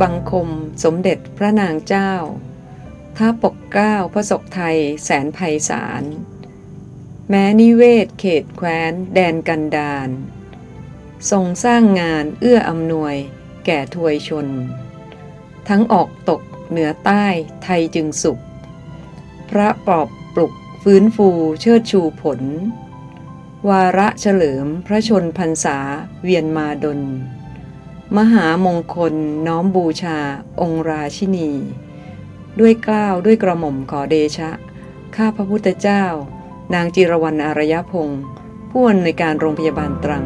บังคมสมเด็จพระนางเจ้าท้าปกเกล้าพระศกไทยแสนไพศาล แม้นิเวศเขตแคว้นแดนกันดารทรงสร้างงานเอื้ออำนวยแก่ทวยชน ทั้งออกตกเหนือใต้ไทยจึงสุข พระปลอบปลุกฟื้นฟูเชิดชูผล วาระเฉลิมพระชนพรรษาเวียนมาดล มหามงคลน้อมบูชา องค์ราชินี ด้วยกล้าวด้วยกระหม่อมขอเดชะ ข้าพระพุทธเจ้า นางจิรวรรณอารยพงศ์ผู้อำนวยการโรงพยาบาลตรัง